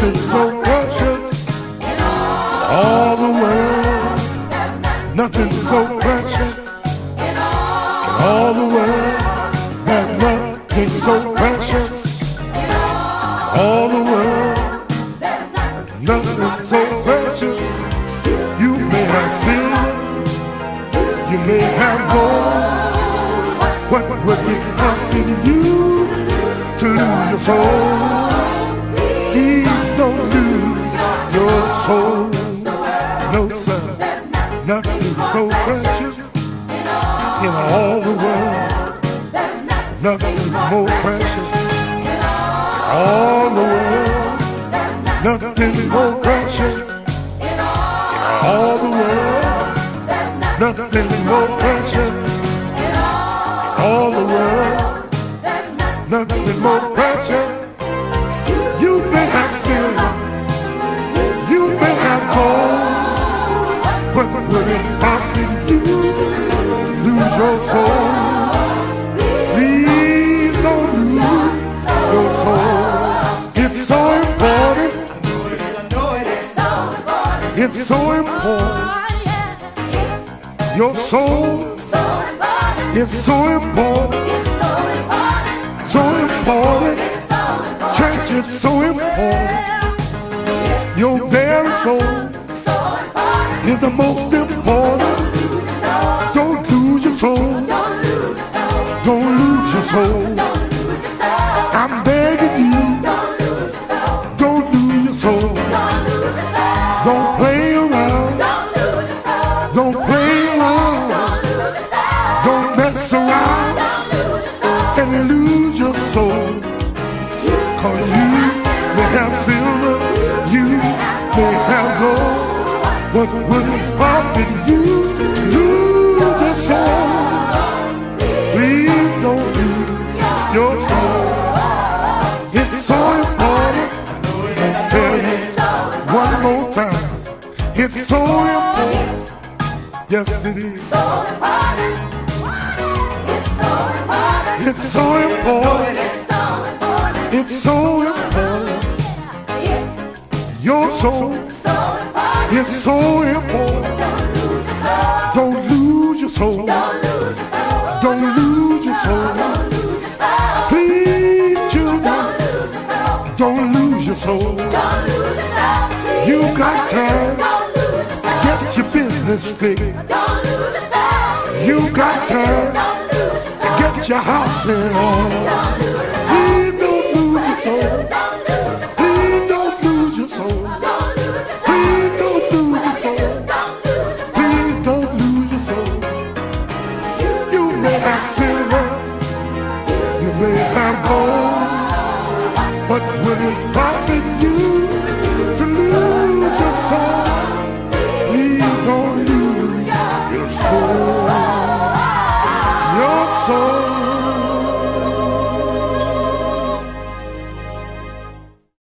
nothing so precious. All the world, nothing so precious. All the world, there's nothing so precious. All the world, nothing so precious. You may have silver, you may have gold. What would it profit you to lose your soul? So precious in all the world. Nothing more precious in all the world. Nothing more precious in all the world. Nothing more precious in all the world. Nothing more precious. It's so important. Your soul is so important. So important. Church is so important. Your very soul is the most important. May have silver, you may have gold. What would it profit you to lose your soul? Please don't lose your soul. It's so important. I'll tell you one more time. It's so important. Yes, it is. It's so important. It's soul is so important. Don't lose your soul. Don't lose your soul. Please, children, don't lose your soul. You got time. Get your business fixed. You got time. To get your house in order. would it you to lose not lose your soul. Your soul.